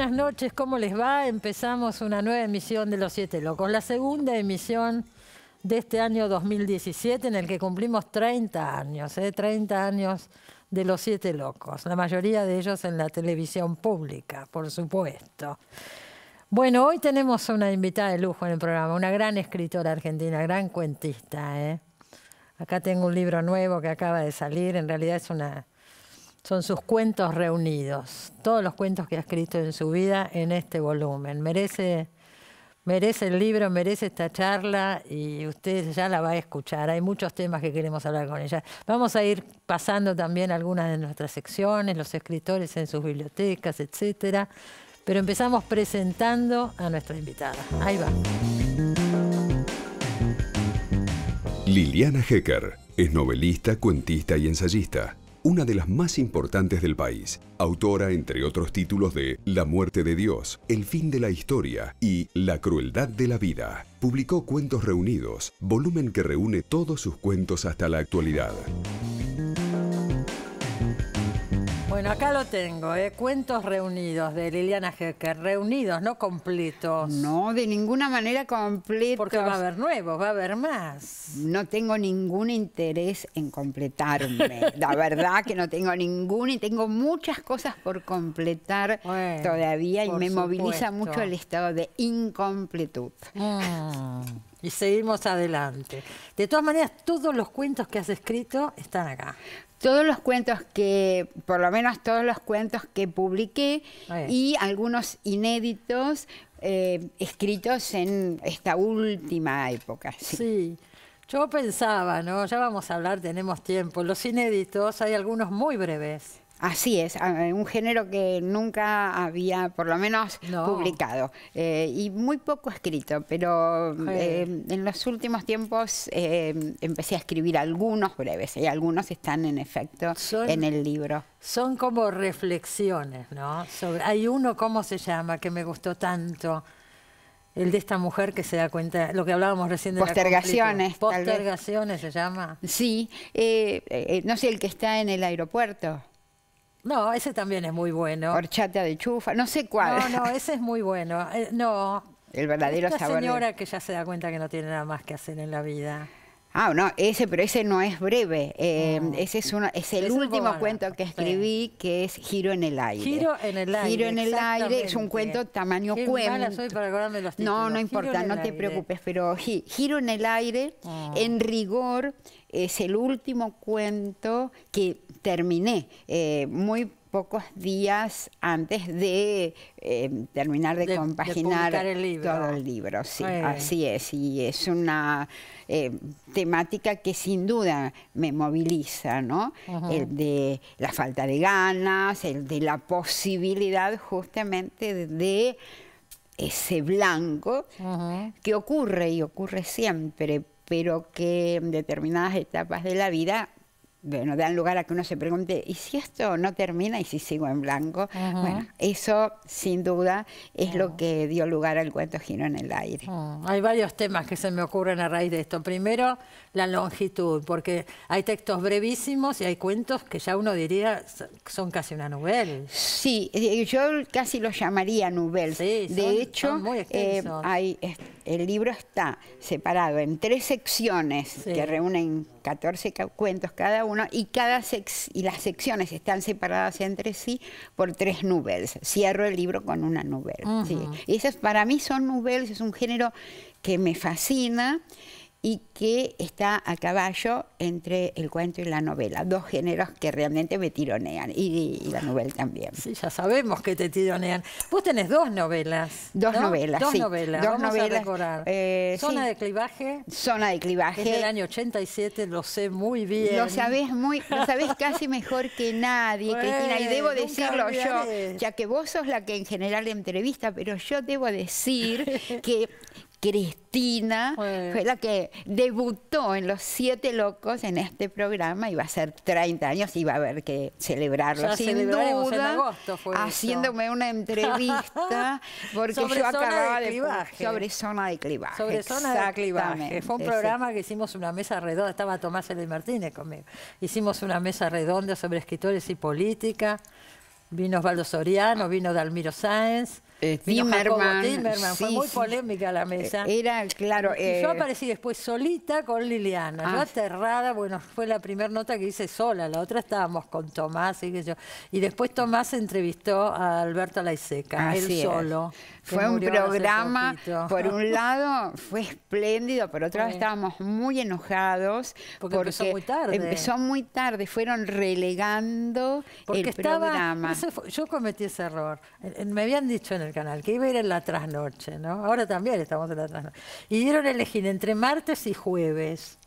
buenas noches, ¿cómo les va? Empezamos una nueva emisión de Los Siete Locos, la segunda emisión de este año 2017 en el que cumplimos 30 años, ¿eh? 30 años de Los Siete Locos, la mayoría de ellos en la televisión pública, por supuesto. Bueno, hoy tenemos una invitada de lujo en el programa, una gran escritora argentina, gran cuentista. ¿eh? Acá tengo un libro nuevo que acaba de salir, en realidad es una son sus cuentos reunidos, todos los cuentos que ha escrito en su vida en este volumen. Merece, merece el libro, merece esta charla y usted ya la va a escuchar. Hay muchos temas que queremos hablar con ella. Vamos a ir pasando también algunas de nuestras secciones, los escritores en sus bibliotecas, etcétera. Pero empezamos presentando a nuestra invitada. Ahí va. Liliana Hecker es novelista, cuentista y ensayista una de las más importantes del país, autora entre otros títulos de La muerte de Dios, El fin de la historia y La crueldad de la vida. Publicó Cuentos Reunidos, volumen que reúne todos sus cuentos hasta la actualidad. Bueno, acá lo tengo, ¿eh? Cuentos reunidos de Liliana Hecker. Reunidos, no completos. No, de ninguna manera completos. Porque va a haber nuevos, va a haber más. No tengo ningún interés en completarme. La verdad que no tengo ningún y tengo muchas cosas por completar todavía y me moviliza mucho el estado de incompletud. Mm, y seguimos adelante. De todas maneras, todos los cuentos que has escrito están acá todos los cuentos que, por lo menos todos los cuentos que publiqué y algunos inéditos eh, escritos en esta última época. sí. Yo pensaba, ¿no? Ya vamos a hablar, tenemos tiempo. Los inéditos, hay algunos muy breves. Así es, un género que nunca había, por lo menos, publicado. Eh, y muy poco escrito, pero eh, en los últimos tiempos eh, empecé a escribir algunos breves, y algunos están en efecto en el libro. Son como reflexiones, ¿no? hay uno, ¿cómo se llama?, que me gustó tanto. El de esta mujer que se da cuenta, lo que hablábamos recién de Postergaciones. Postergaciones se llama. Sí, no sé, el que está en el aeropuerto. No, ese también es muy bueno. Horchata de chufa, no sé cuál. No, no, ese es muy bueno. Eh, no. El verdadero Esta sabor. señora que ya se da cuenta que no tiene nada más que hacer en la vida. Ah, no, ese, pero ese no es breve. Eh, ese es, una, es el último cuento que escribí, que es Giro en el aire. Giro en el aire. Giro en el aire es un cuento tamaño cuento. soy para acordarme los No, no importa, no te preocupes, pero Giro en el aire, ah. en rigor, es el último cuento que terminé. Eh, muy pocos días antes de eh, terminar de, compaginar todo el libro. Sí, así es. Y es una eh, temática que sin duda me moviliza, ¿no? El de la falta de ganas, el de la posibilidad justamente de, ese blanco que ocurre y ocurre siempre, pero que en determinadas etapas de la vida bueno, dan lugar a que uno se pregunte, ¿y si esto no termina y si sigo en blanco? Bueno, eso sin duda es lo que dio lugar al cuento Giro en el aire. Hay varios temas que se me ocurren a raíz de esto. Primero, la longitud, porque hay textos brevísimos y hay cuentos que ya uno diría son casi una novela. Sí, eh, yo casi los llamaría novelas. de hecho, eh, hay, el libro está separado en tres secciones que reúnen 14 cuentos cada uno y, cada y las secciones están separadas entre sí por tres novelas. Cierro el libro con una novela. Y esas para mí son novelas, es un género que me fascina y que está a caballo entre el cuento y la novela, dos géneros que realmente me tironean, y, la novela también. Sí, ya sabemos que te tironean. Vos tenés dos novelas. Dos novelas, dos sí. Novelas. Dos novelas. Eh, Zona de clivaje. Zona de clivaje. Es del año 87, lo sé muy bien. Lo sabés muy, lo sabés casi mejor que nadie, Cristina, y debo decirlo yo, ya que vos sos la que en general entrevista, pero yo debo decir que Cristina fue la que debutó en Los Siete Locos en este programa y va a ser 30 años y va a haber que celebrarlo sin duda, haciéndome una entrevista porque yo acababa de, sobre zona de clivaje. Sobre zona de clivaje. Fue un programa que hicimos una mesa redonda, estaba Tomás L. Martínez conmigo. Hicimos una mesa redonda sobre escritores y política vino Osvaldo Soriano, vino Dalmiro Sáenz, eh, fue muy polémica la mesa. Era, claro. y yo eh, aparecí después solita con Liliana, yo ah. aterrada, bueno, fue la primera nota que hice sola, la otra estábamos con Tomás y que yo. Y después Tomás entrevistó a Alberto Laiseca, él solo. Fue un programa, por un lado fue espléndido, por otro lado estábamos muy enojados. Porque, empezó muy tarde. Empezó muy tarde, fueron relegando el programa. yo cometí ese error. Me habían dicho en el canal que iba a ir en la trasnoche, ¿no? Ahora también estamos en la trasnoche. Y dieron a elegir entre martes y jueves.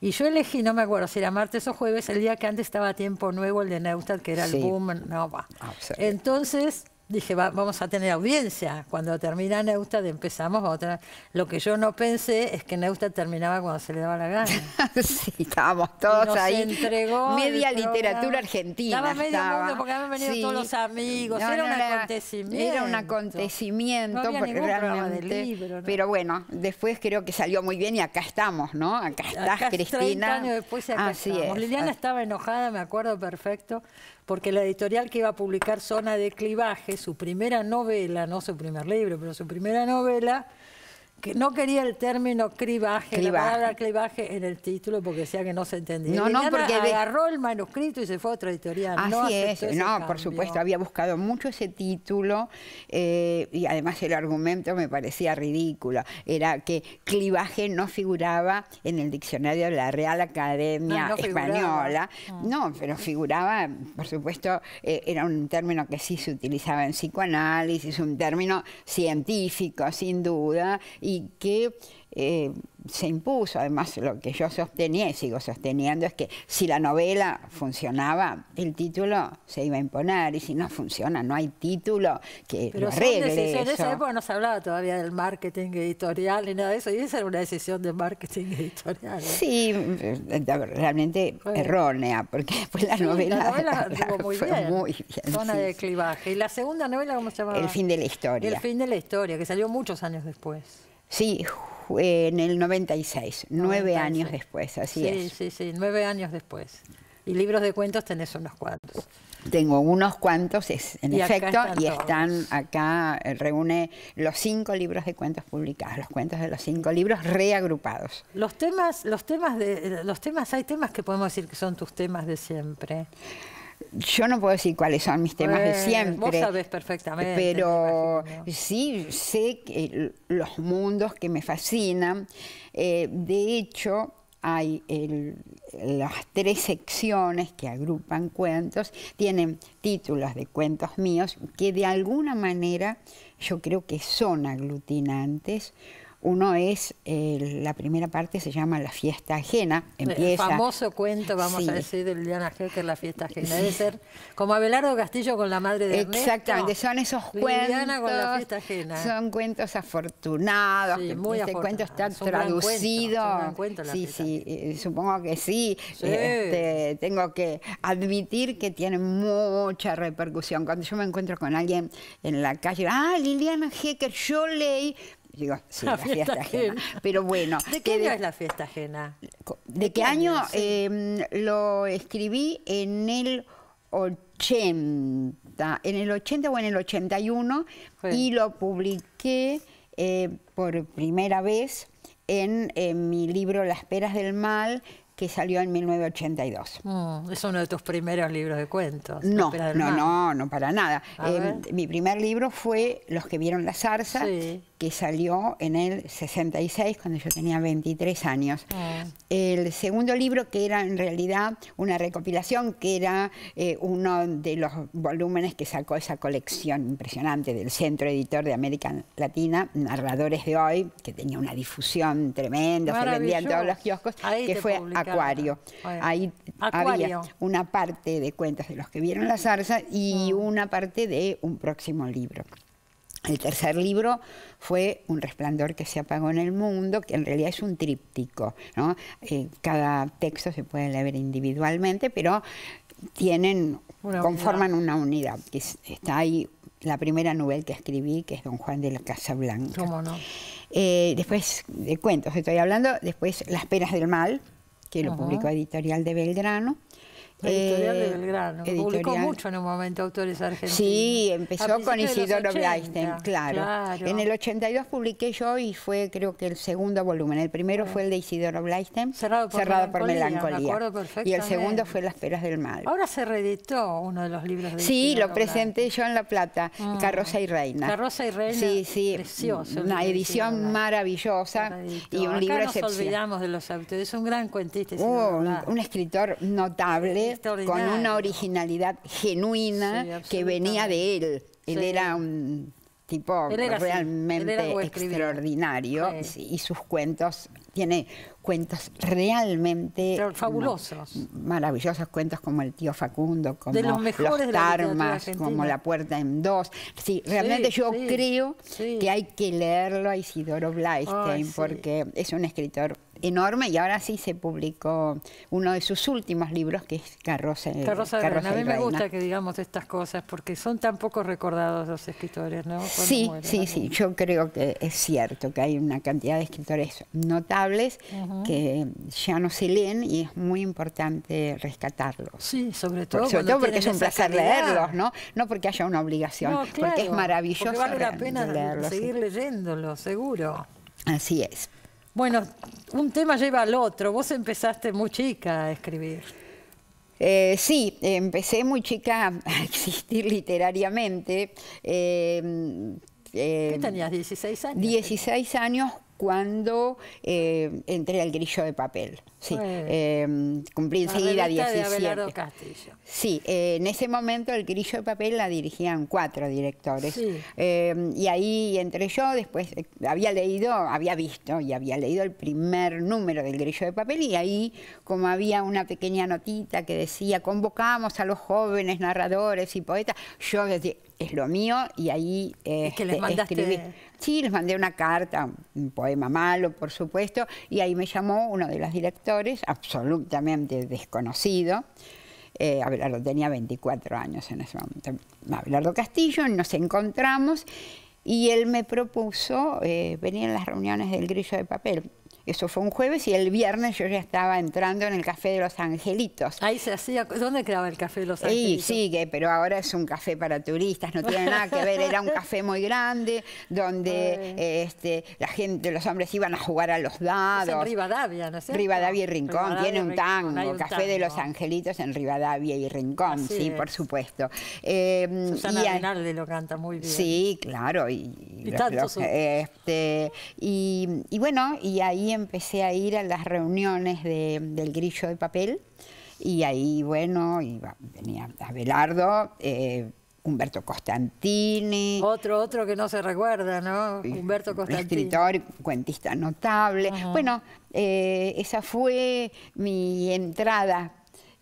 Y yo elegí, no me acuerdo si era martes o jueves, el día que antes estaba Tiempo Nuevo, el de Neustadt, que era el boom. No, va. Ah, Entonces dije, vamos a tener audiencia. Cuando termina Neustadt empezamos otra. Lo que yo no pensé es que Neustadt terminaba cuando se le daba la gana. sí, estábamos todos nos ahí. Entregó media literatura argentina. Estaba medio mundo porque habían venido todos los amigos. era un acontecimiento. Era un acontecimiento no realmente. Libro, Pero bueno, después creo que salió muy bien y acá estamos, ¿no? Acá estás, Cristina. 30 años después acá Así estamos. Liliana estaba enojada, me acuerdo perfecto porque la editorial que iba a publicar Zona de Clivaje, su primera novela, no su primer libro, pero su primera novela, que no quería el término cribaje, la palabra clivaje en el título porque decía que no se entendía. No, no, porque agarró el manuscrito y se fue a otra editorial. Así es, no, por supuesto, había buscado mucho ese título eh, y además el argumento me parecía ridículo. Era que clivaje no figuraba en el diccionario de la Real Academia Española. Ah. No, pero figuraba, por supuesto, eh, era un término que sí se utilizaba en psicoanálisis, un término científico, sin duda y que eh, se impuso. Además, lo que yo sostenía y sigo sosteniendo es que si la novela funcionaba, el título se iba a imponer y si no funciona, no hay título que Pero lo arregle En esa época no se hablaba todavía del marketing editorial ni nada de eso, y esa era una decisión de marketing editorial. Sí, realmente errónea, porque después la novela, la novela muy, fue bien. muy bien. Zona de clivaje. ¿Y la segunda novela cómo se llamaba? El fin de la historia. El fin de la historia, que salió muchos años después. Sí, en el 96, nueve años después, así es. Sí, sí, sí, nueve años después. Y libros de cuentos tenés unos cuantos. Tengo unos cuantos, es, en efecto, y están acá, eh, reúne los cinco libros de cuentos publicados, los cuentos de los cinco libros reagrupados. Los temas, los temas de, los temas, hay temas que podemos decir que son tus temas de siempre. Yo no puedo decir cuáles son mis temas de siempre. Vos sabés perfectamente. Pero sí sé que los mundos que me fascinan. Eh, de hecho, hay las tres secciones que agrupan cuentos, tienen títulos de cuentos míos que de alguna manera yo creo que son aglutinantes uno es, la primera parte se llama La fiesta ajena. Empieza, el famoso cuento, vamos a decir, de Liliana es La fiesta ajena. Debe ser como Abelardo Castillo con la madre de Ernesto. Exactamente, son esos Liliana con la fiesta ajena. Son cuentos afortunados. muy este cuento está traducido. sí, sí, eh, supongo que sí. Este, tengo que admitir que tiene mucha repercusión. Cuando yo me encuentro con alguien en la calle, ah, Liliana Hecker, yo leí, Digo, sí, la, fiesta, ajena. Pero bueno. ¿De qué año es la fiesta ajena? ¿De, qué, año? Em, lo escribí en el 80, en el 80 o en el 81 y lo publiqué eh, por primera vez en, en mi libro Las peras del mal que salió en 1982. Mm, es uno de tus primeros libros de cuentos. No, no, no, no, para nada. Eh, mi primer libro fue Los que vieron la zarza, que salió en el 66, cuando yo tenía 23 años. Ah. El segundo libro, que era en realidad una recopilación, que era eh, uno de los volúmenes que sacó esa colección impresionante del Centro Editor de América Latina, Narradores de Hoy, que tenía una difusión tremenda, se vendía en todos los kioscos, que fue Acuario. Ahí había una parte de cuentas de los que vieron la zarza y mm. una parte de un próximo libro. El tercer libro fue Un resplandor que se apagó en el mundo, que en realidad es un tríptico. Eh, cada texto se puede leer individualmente, pero tienen, conforman una unidad. Que está ahí la primera novela que escribí, que es Don Juan de la Casa Blanca. ¿Cómo no? Eh, después de cuentos estoy hablando, después Las peras del mal, que lo publicó Editorial de Belgrano, editorial de Belgrano. Publicó mucho en un momento autores argentinos. Sí, empezó con Isidoro Blaisten, claro. En el 82 publiqué yo y fue creo que el segundo volumen. El primero fue el de Isidoro Blaisten, cerrado por, melancolía. y el segundo fue Las peras del mal. Ahora se reeditó uno de los libros de Sí, lo presenté yo en La Plata, mm. Carroza y Reina. Carroza y Reina. Sí, sí. Precioso. Una edición maravillosa y un libro nos olvidamos de los autores. Es un gran cuentista. un escritor notable con una originalidad genuina que venía de él. Él era un tipo realmente extraordinario y sus cuentos, tiene cuentos realmente fabulosos. maravillosos cuentos como El tío Facundo, como Los, Tarmas, como La puerta en dos. Sí, realmente yo creo que hay que leerlo a Isidoro Blaisten porque es un escritor enorme y ahora sí se publicó uno de sus últimos libros que es Carroza, Carroza, Carroza A mí me gusta que digamos estas cosas porque son tan poco recordados los escritores, ¿no? sí, sí, sí, yo creo que es cierto que hay una cantidad de escritores notables que ya no se leen y es muy importante rescatarlos. Sí, sobre todo, sobre todo porque es un placer leerlos, ¿no? No porque haya una obligación, porque es maravilloso porque vale la pena seguir leyéndolos, seguro. Así es. Bueno, un tema lleva al otro. Vos empezaste muy chica a escribir. Eh, sí, empecé muy chica a existir literariamente. Eh, ¿Qué eh, tenías? ¿16 años? 16 años cuando eh, entré al grillo de papel. Sí, eh, cumplí enseguida 17. Sí, eh, en ese momento el grillo de papel la dirigían cuatro directores. y ahí entré yo, después había leído, había visto y había leído el primer número del grillo de papel y ahí como había una pequeña notita que decía convocamos a los jóvenes narradores y poetas, yo decía, es lo mío y ahí que les este, escribí. Sí, les mandé una carta, un poema malo, por supuesto, y ahí me llamó uno de los directores, absolutamente desconocido, eh, Abelardo tenía 24 años en ese momento, Abelardo Castillo, nos encontramos y él me propuso eh, venir a las reuniones del Grillo de Papel. Eso fue un jueves y el viernes yo ya estaba entrando en el Café de los Angelitos. Ahí se hacía, ¿dónde quedaba el Café de los Angelitos? Sí, sigue, pero ahora es un café para turistas, no tiene nada que ver, era un café muy grande donde este, la gente, los hombres iban a jugar a los dados. en Rivadavia, ¿no es Rivadavia y Rincón, tiene un tango, Café de los Angelitos en Rivadavia y Rincón, sí, por supuesto. Eh, Susana y lo canta muy bien. Sí, claro. Y, este, y, y bueno, y ahí empecé a ir a las reuniones del grillo de papel y ahí, bueno, iba, venía Abelardo, eh, Humberto Costantini. Otro, otro que no se recuerda, ¿no? Humberto Costantini. Escritor, cuentista notable. Bueno, eh, esa fue mi entrada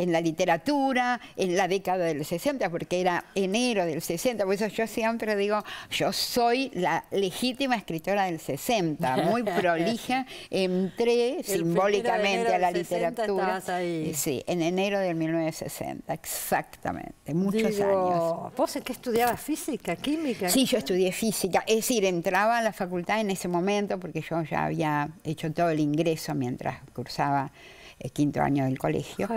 en la literatura, en la década del 60, porque era enero del 60, por eso yo siempre digo, yo soy la legítima escritora del 60, muy prolija, entré simbólicamente a la literatura. Ahí. Sí, en enero del 1960, exactamente, muchos años. ¿Vos en qué estudiabas física, química? Sí, yo estudié física, es decir, entraba a la facultad en ese momento porque yo ya había hecho todo el ingreso mientras cursaba el quinto año del colegio.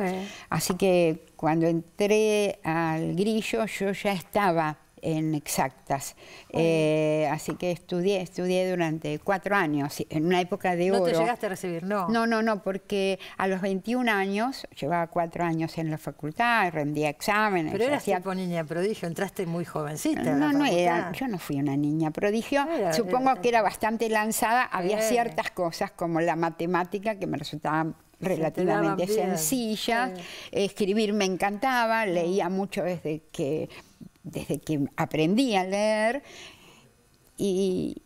Así que cuando entré al grillo yo ya estaba en exactas. Eh, así que estudié, estudié durante cuatro años, en una época de oro. ¿No te llegaste a recibir? No. No, no, no, porque a los 21 años, llevaba cuatro años en la facultad, rendía exámenes. Pero eras hacía... tipo niña prodigio, entraste muy jovencita. No, no era, yo no fui una niña prodigio. Supongo que era bastante lanzada, había ciertas cosas como la matemática que me resultaban relativamente sencilla. Escribir me encantaba, leía mucho desde que, desde que aprendí a leer y,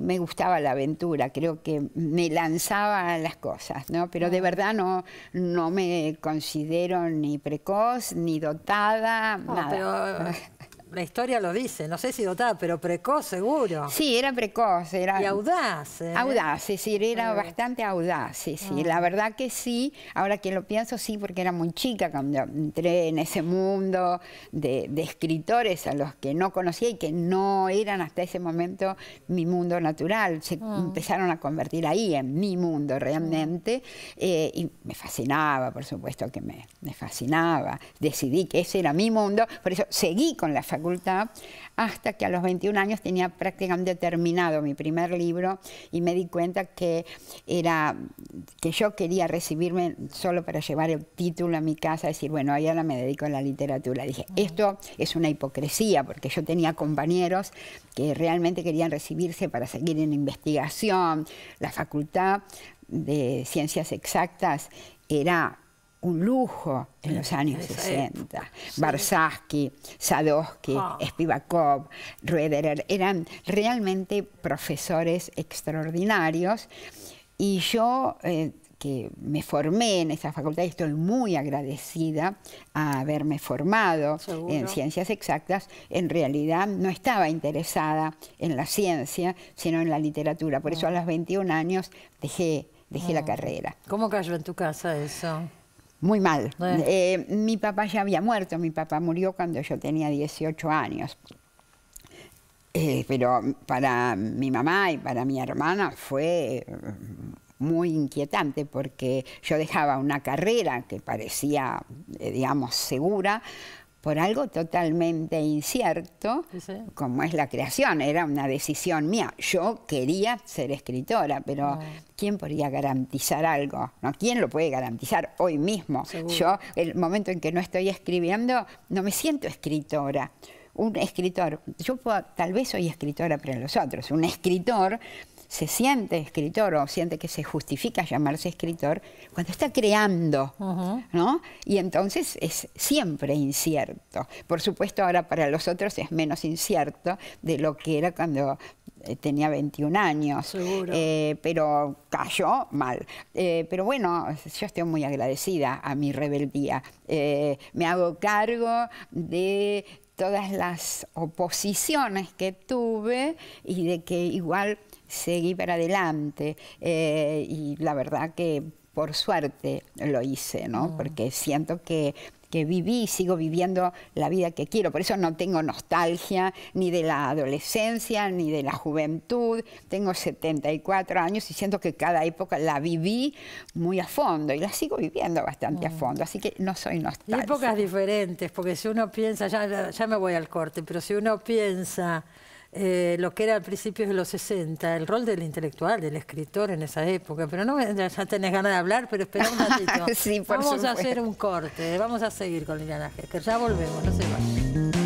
me gustaba la aventura, creo que me lanzaba a las cosas, ¿no? Pero de verdad no, no me considero ni precoz, ni dotada, nada. la historia lo dice, no sé si dotada, pero precoz seguro. Sí, era precoz. Era y audaz. ¿eh? Audaz, sí, era bastante audaz, sí, sí. La ah. verdad que sí, ahora que lo pienso, sí, porque era muy chica cuando entré en ese mundo de, escritores a los que no conocía y que no eran hasta ese momento mi mundo natural. Se ah. empezaron a convertir ahí en mi mundo realmente. Eh, y me fascinaba, por supuesto que me, me fascinaba. Decidí que ese era mi mundo, por eso seguí con la facultad hasta que a los 21 años tenía prácticamente terminado mi primer libro y me di cuenta que era que yo quería recibirme solo para llevar el título a mi casa, decir, bueno, ahora me dedico a la literatura. Dije, esto es una hipocresía, porque yo tenía compañeros que realmente querían recibirse para seguir en investigación. La facultad de ciencias exactas era un lujo en los años 60. Barsaski, Sadowski, ah. Spivakov, Ruederer, eran realmente profesores extraordinarios y yo eh, que me formé en esa facultad y estoy muy agradecida a haberme formado en ciencias exactas, en realidad no estaba interesada en la ciencia, sino en la literatura. Por eso a ah. los 21 años dejé, dejé la ah. carrera. ¿Cómo cayó en tu casa eso? Muy mal. Eh, mi papá ya había muerto, mi papá murió cuando yo tenía 18 años. Eh, pero para mi mamá y para mi hermana fue eh, muy inquietante porque yo dejaba una carrera que parecía, digamos, segura por algo totalmente incierto, como es la creación, era una decisión mía. Yo quería ser escritora, pero. ¿quién podría garantizar algo? ¿No? ¿Quién lo puede garantizar hoy mismo? Yo, el momento en que no estoy escribiendo, no me siento escritora. Un escritor, yo tal vez soy escritora para los otros, un escritor se siente escritor o siente que se justifica llamarse escritor cuando está creando, ¿no? Y entonces es siempre incierto. Por supuesto, ahora para los otros es menos incierto de lo que era cuando eh, tenía 21 años, eh, pero cayó mal. Eh, pero bueno, yo estoy muy agradecida a mi rebeldía. me hago cargo de todas las oposiciones que tuve y de que igual seguí para adelante eh, y la verdad que por suerte lo hice, ¿no? Mm. Porque siento que, que viví y sigo viviendo la vida que quiero. Por eso no tengo nostalgia ni de la adolescencia ni de la juventud. Tengo 74 años y siento que cada época la viví muy a fondo y la sigo viviendo bastante a mm. fondo. Así que no soy nostálgica. Y épocas diferentes, porque si uno piensa, ya, ya me voy al corte, pero si uno piensa eh, lo que era a principios de los 60, el rol del intelectual, del escritor en esa época. Pero no ya tenés ganas de hablar, pero espera un ratito. vamos a hacer un corte, vamos a seguir con Liliana que ya volvemos, no se vayan.